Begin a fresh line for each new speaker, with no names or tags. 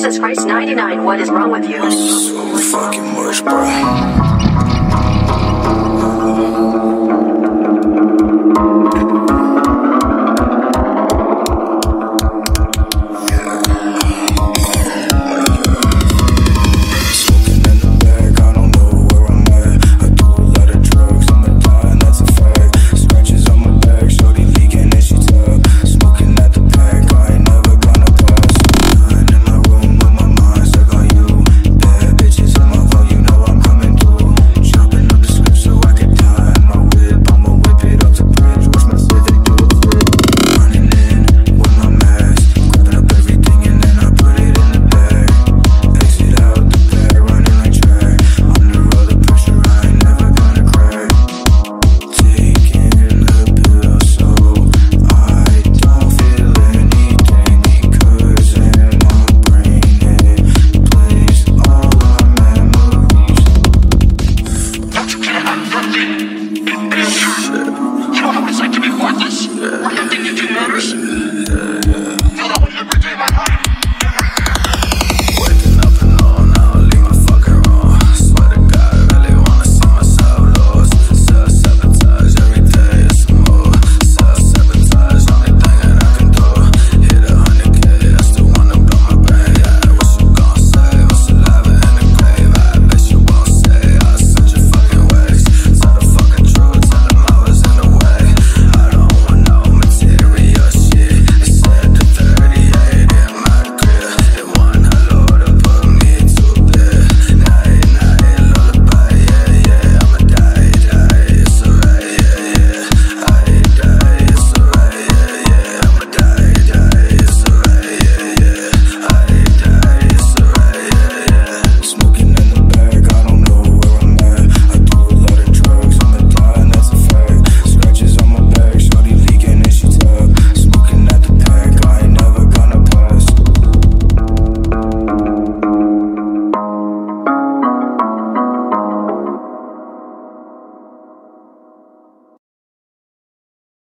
Jesus Christ 99, what is wrong with you?
So fucking much, bro. Yeah.